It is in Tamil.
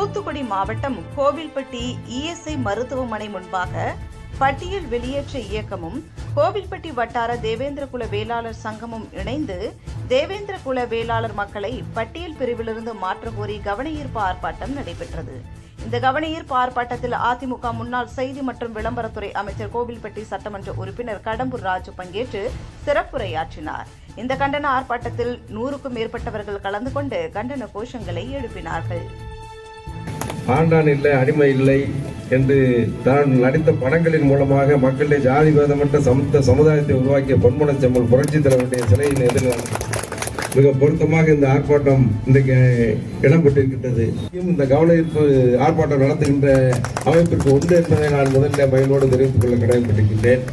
தூத்துக்குடி மாவட்டம் கோவில்பட்டி இஎஸ்ஐ மருத்துவமனை முன்பாக பட்டியல் வெளியேற்ற இயக்கமும் கோவில்பட்டி வட்டார தேவேந்திரகுல வேளாளர் சங்கமும் இணைந்து தேவேந்திரகுல வேளாளர் மக்களை பட்டியல் பிரிவிலிருந்து மாற்ற கோரி கவனஈர்ப்பு ஆர்ப்பாட்டம் நடைபெற்றது. இந்த கவனஈர்ப்பு ஆர்ப்பாட்டத்தில் அதிமுக முன்னாள் செய்தி மற்றும் விளம்பரத்துறை அமைச்சர் கோவில்பட்டி சட்டமன்ற உறுப்பினர் கடம்பூர் ராஜு பங்கேற்று சிறப்புரையாற்றினார். இந்த கண்டன ஆர்ப்பாட்டத்தில் நூறுக்கும் மேற்பட்டவர்கள் கலந்து கொண்டு கண்டன கோஷங்களை எழுப்பினார்கள். ஆண்டான் இல்லை அடிமை இல்லை என்று தான் நடித்த படங்களின் மூலமாக மக்களிடையே ஜாதி பேதமற்ற சமத்த சமுதாயத்தை உருவாக்கிய பொன்மனச் செம்மல் புரட்சி தலைவருடைய சிலையின் எதிரில் மிக பொருத்தமாக இந்த ஆர்ப்பாட்டம் இன்றைக்கு இடம்பெற்றிருக்கின்றது. இந்த கவன ஈர்ப்பு ஆர்ப்பாட்டம் நடத்துகின்ற அமைப்பிற்கு உண்டு என்பதை நான் முதலில் பயனோடு தெரிவித்துக் கொள்ள கடமைப்பட்டிருக்கின்றேன்.